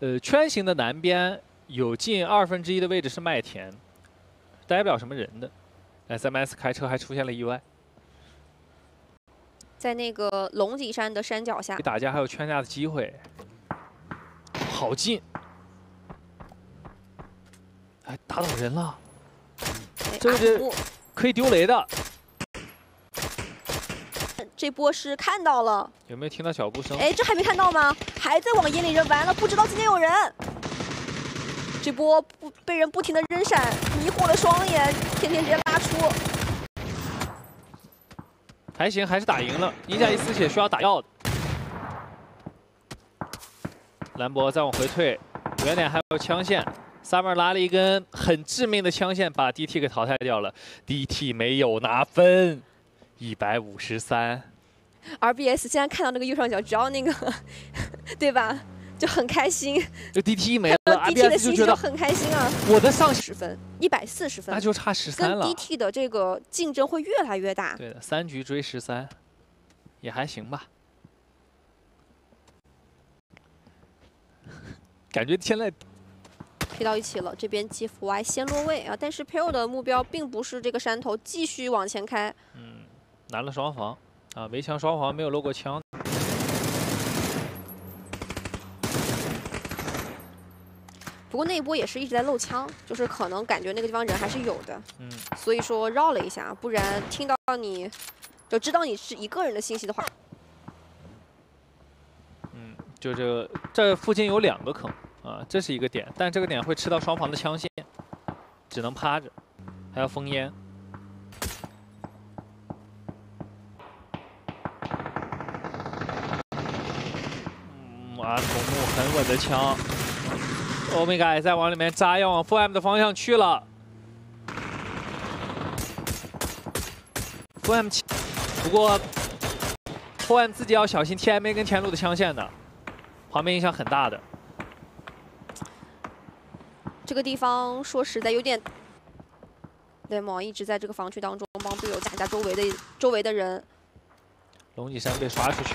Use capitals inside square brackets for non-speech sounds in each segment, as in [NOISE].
呃，圈形的南边有近二分之一的位置是麦田，待不了什么人的。SMS 开车还出现了意外，在那个龙脊山的山脚下，打架还有圈架的机会，好近，哎，打倒人了，这是可以丢雷的。这波是看到了，有没有听到脚步声？哎，这还没看到吗？还在往眼里扔，完了，不知道今天有人。这波不被人不停的扔闪，迷惑了双眼，天天直接拉出。还行，还是打赢了。一加一丝血需要打药的。兰博再往回退，远点还有枪线。Summer 拉了一根很致命的枪线，把 DT 给淘汰掉了。DT 没有拿分。一百五十三，RBS 现在看到那个右上角，只要那个，[LAUGHS] 对吧，就很开心。就 DT 没了，DT 的心情就很开心啊。我的上十分，一百四十分，那就差十三了。跟 DT 的这个竞争会越来越大。对的，三局追十三，也还行吧。[LAUGHS] 感觉现在。推到一起了，这边基福 Y 先落位啊，但是 p l 的目标并不是这个山头，继续往前开。嗯。拿了双防，啊，围墙双防没有漏过枪。不过那一波也是一直在漏枪，就是可能感觉那个地方人还是有的。嗯。所以说绕了一下，不然听到你就知道你是一个人的信息的话。嗯，就这个这附近有两个坑啊，这是一个点，但这个点会吃到双方的枪线，只能趴着，还要封烟。啊，头目很稳的枪，Oh my god，再往里面扎，要往 f m 的方向去了。f m 不过 f m 自己要小心 TMA 跟前路的枪线的，旁边影响很大的。这个地方说实在有点，雷蒙一直在这个防区当中帮队友夹夹周围的周围的人。龙脊山被刷出去。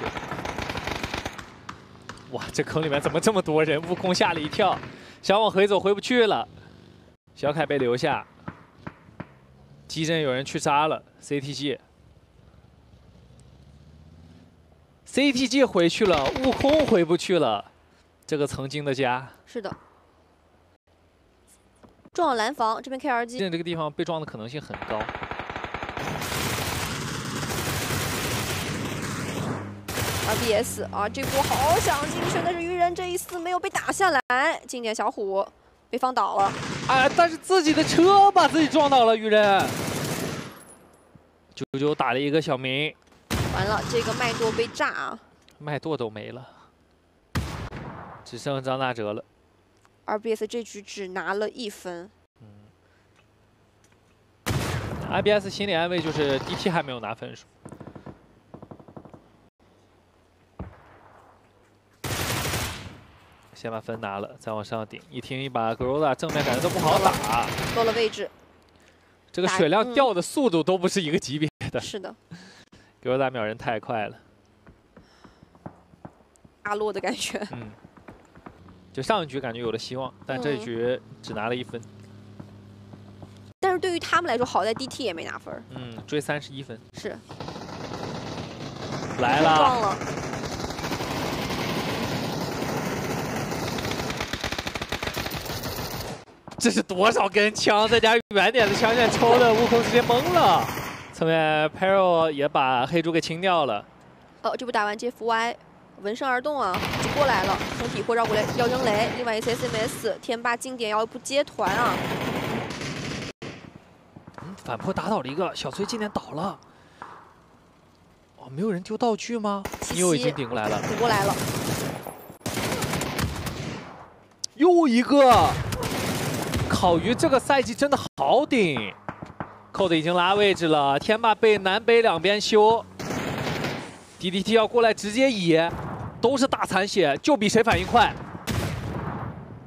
哇，这坑里面怎么这么多人？悟空吓了一跳，想往回走回不去了。小凯被留下，基阵有人去扎了。CTG，CTG 回去了，悟空回不去了。这个曾经的家。是的。撞了蓝房，这边 KR 机。基阵这个地方被撞的可能性很高。RBS 啊，这波好想进去，但是鱼人这一次没有被打下来。经典小虎被放倒了，哎，但是自己的车把自己撞倒了。鱼人九九打了一个小明，完了，这个麦垛被炸啊，麦垛都没了，只剩张大哲了。RBS 这局只拿了一分。嗯，RBS 心理安慰就是 DT 还没有拿分数。先把分拿了，再往上顶。一听一把 g r o z a 正面感觉都不好打，漏了位置。这个血量掉的速度都不是一个级别的。是的 g r o a 秒人太快了，阿洛的感觉。嗯。就上一局感觉有了希望，但这一局只拿了一分。但是对于他们来说，好在 DT 也没拿分。嗯，追三十一分。是。来了。撞了。这是多少根枪？再加远点的枪线抽的，悟空直接懵了。侧面 Pero 也把黑猪给清掉了。哦，这波打完接 Y，闻声而动啊，就过来了。从底货绕过来要扔雷，另外一次 SMS 天霸经典要不接团啊。嗯，反坡打倒了一个，小崔经典倒了。哦，没有人丢道具吗？又已经顶过来了，顶过来了。又一个。烤鱼这个赛季真的好顶，扣的已经拉位置了，天霸被南北两边修，DDT 要过来直接移，都是大残血，就比谁反应快。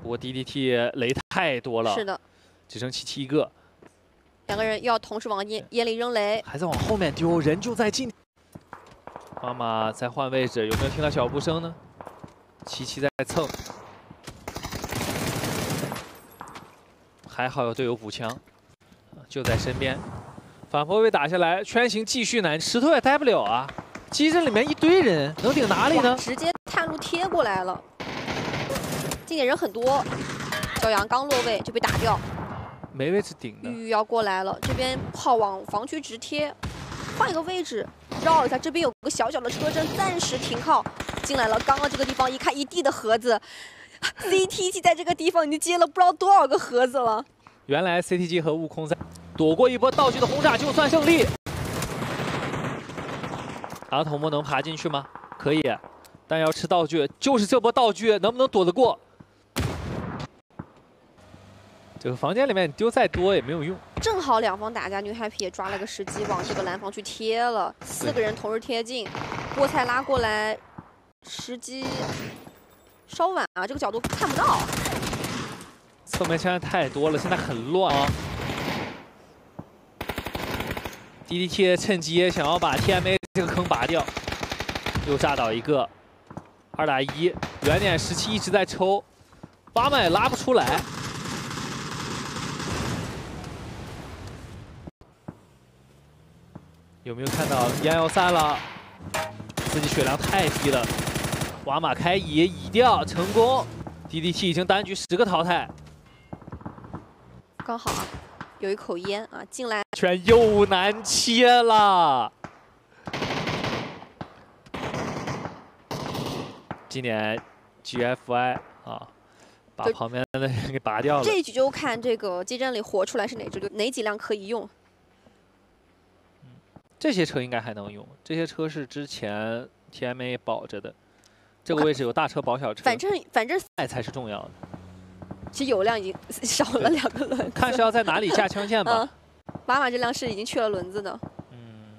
不过 DDT 雷太多了，是的，只剩七七一个，两个人又要同时往烟烟里扔雷，还在往后面丢，人就在近。妈妈在换位置，有没有听到脚步声呢？七七在蹭。还好有队友补枪，就在身边。反坡被打下来，圈形继续难，石头也待不了啊。机阵里面一堆人，能顶哪里呢？直接探路贴过来了。近点人很多，骄阳刚落位就被打掉，没位置顶的。玉玉要过来了，这边炮往防区直贴，换一个位置绕一下。这边有个小小的车阵，暂时停靠进来了。刚刚这个地方一看一地的盒子 [LAUGHS] CTG 在这个地方已经接了不知道多少个盒子了。原来 CTG 和悟空在躲过一波道具的轰炸就算胜利。阿童木能爬进去吗？可以，但要吃道具，就是这波道具能不能躲得过？这个房间里面丢再多也没有用。正好两方打架，New Happy 也抓了个时机往这个蓝方去贴了，四个人同时贴近，菠菜拉过来，时机稍晚啊，这个角度看不到。侧面现在太多了，现在很乱啊。DDT 趁机想要把 TMA 这个坑拔掉，又炸倒一个，二打一，原点十七一直在抽，八麦也拉不出来。有没有看到烟要散了？自己血量太低了，瓦马开乙乙掉成功，DDT 已经单局十个淘汰，刚好啊。有一口烟啊，进来圈又难切了。今年 GFI 啊，把旁边的人给拔掉了。这一局就看这个基站里活出来是哪只，就哪几辆可以用。这些车应该还能用，这些车是之前 TMA 保着的。这个位置有大车保小车，反正反正赛才是重要的。其实油量已经少了两个轮，看是要在哪里架枪线吧。[LAUGHS] 妈妈这辆是已经去了轮子的，嗯，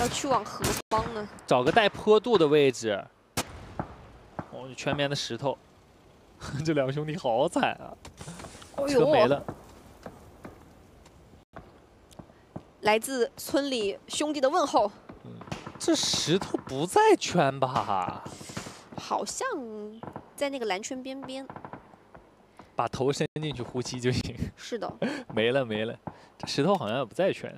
要去往何方呢？找个带坡度的位置。哦，全棉的石头，[LAUGHS] 这两兄弟好惨啊！车没了。来自村里兄弟的问候。嗯，这石头不在圈吧？好像。在那个蓝圈边边，把头伸进去呼吸就行。是的，[LAUGHS] 没了没了，这石头好像也不在圈。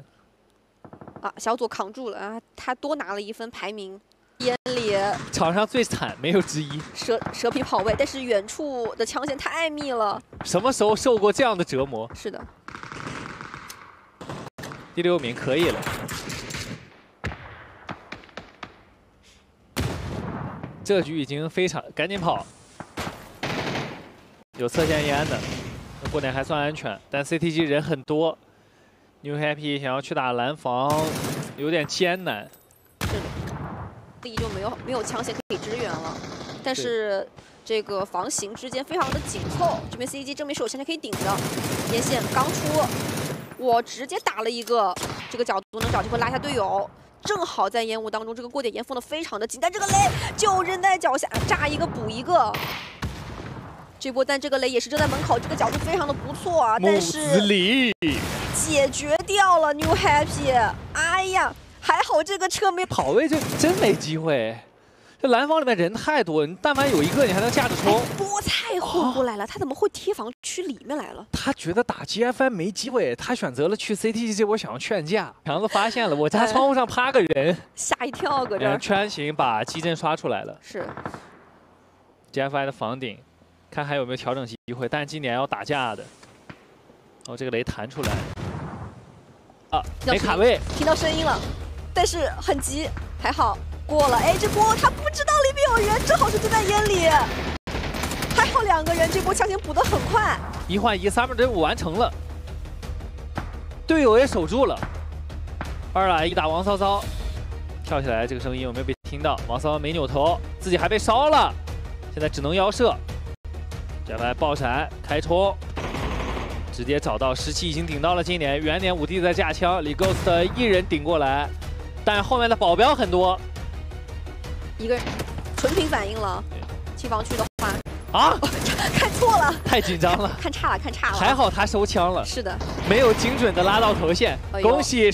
啊，小左扛住了啊，他多拿了一分排名。眼里 [LAUGHS] 场上最惨没有之一。蛇蛇皮跑位，但是远处的枪线太密了。什么时候受过这样的折磨？是的。第六名可以了。这局已经非常赶紧跑。有侧线烟的，那过点还算安全，但 CTG 人很多，New Happy 想要去打蓝房有点艰难。是的，第一就没有没有枪线可以支援了，但是这个房型之间非常的紧凑，这边 CTG 正面是有枪线可以顶的，烟线刚出，我直接打了一个，这个角度能找机会拉下队友，正好在烟雾当中，这个过点烟封的非常的紧，但这个雷就扔在脚下，炸一个补一个。这波，但这个雷也是正在门口，这个角度非常的不错啊，但是解决掉了 New Happy。哎呀，还好这个车没跑位，就真没机会。这蓝方里面人太多，你但凡有一个，你还能架着冲。菠菜混过来了，他怎么会贴防区里面来了？他觉得打 GFI 没机会，他选择了去 CTG 这波想要劝架。强子发现了，我家窗户上趴个人，[LAUGHS] 吓一跳，搁这圈形把基阵刷出来了。是 GFI 的房顶。看还有没有调整机会，但是今年要打架的。哦，这个雷弹出来，啊，没卡位，听到声音了，但是很急，还好过了。哎，这波他不知道里面有人，正好是就在烟里，还好两个人，这波枪型补的很快。一换一，三分任务完成了，队友也守住了。二打一打王骚骚，跳起来这个声音有没有被听到？王骚骚没扭头，自己还被烧了，现在只能腰射。这边爆闪开冲，直接找到十七已经顶到了近点，远点五弟在架枪，李 Ghost 一人顶过来，但后面的保镖很多，一个人纯凭反应了。进防区的话。啊，[LAUGHS] 看错了，太紧张了，看差了，看差了。还好他收枪了，是的，没有精准的拉到头线，恭喜。